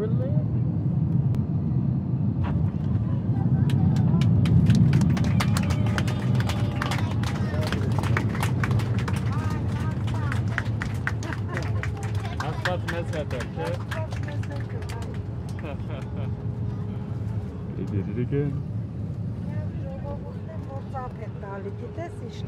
He did it again. Ja, robot, ten WhatsApp, ten lidi, ty jsi